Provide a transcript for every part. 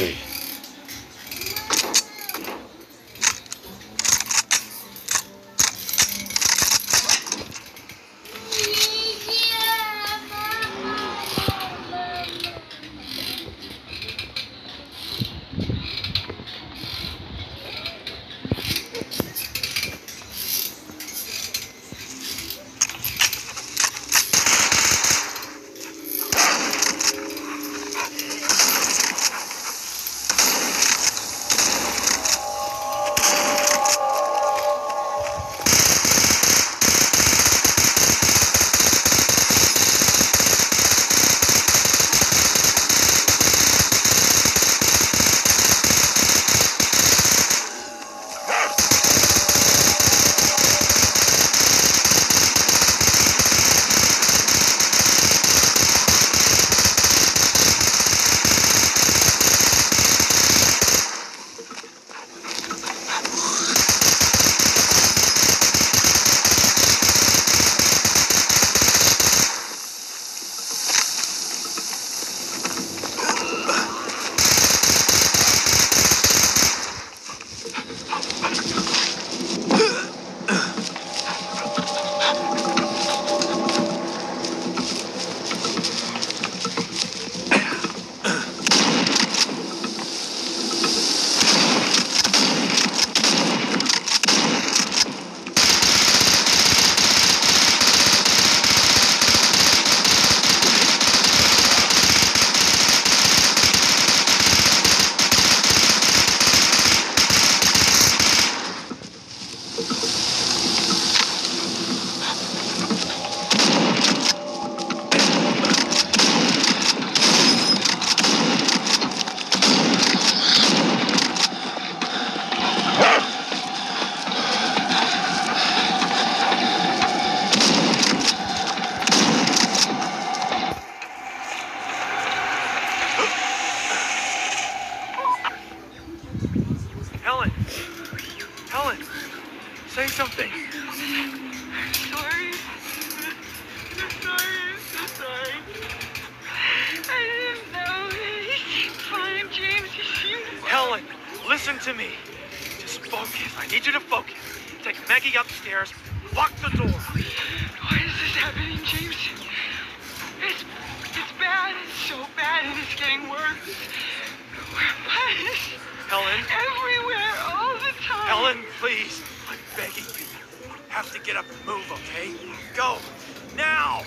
Helen! Listen to me. Just focus. I need you to focus. Take Maggie upstairs. Lock the door. Why is this happening, James? It's it's bad. It's so bad, and it's getting worse. We're punished Helen, everywhere, all the time. Helen, please. I'm begging you. You have to get up and move, okay? Go. Now!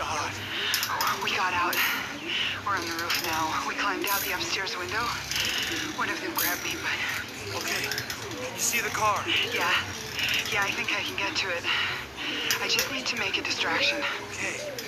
We got out. We're on the roof now. We climbed out the upstairs window. One of them grabbed me, but Okay. Can you see the car? yeah. Yeah, I think I can get to it. I just need to make a distraction. Okay.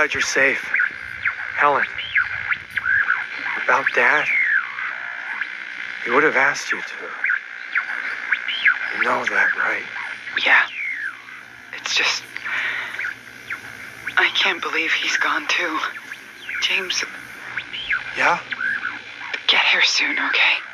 Glad you're safe. Helen. About Dad? He would have asked you to. You know that, right? Yeah. It's just. I can't believe he's gone too. James, Yeah? get here soon, okay?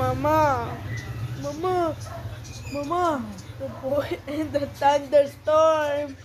Mama, Mama, Mama, the boy in the thunderstorm.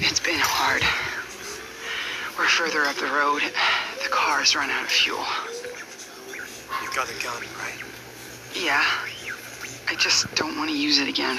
It's been hard. We're further up the road. The car's run out of fuel. You've got a gun, right? Yeah. I just don't want to use it again.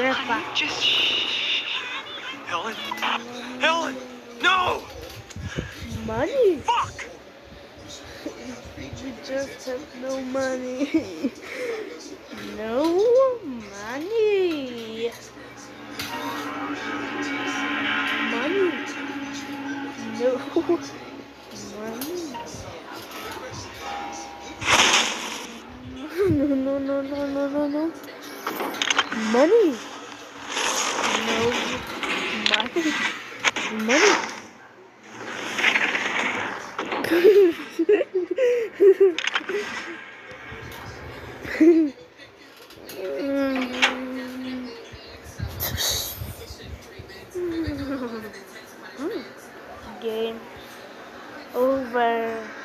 Honey, just shh. Helen? Helen! No! Money. Fuck! We just have no money. no money. Money. No money. No, no, no, no, no, no, no. Money. No money. Money. Game over.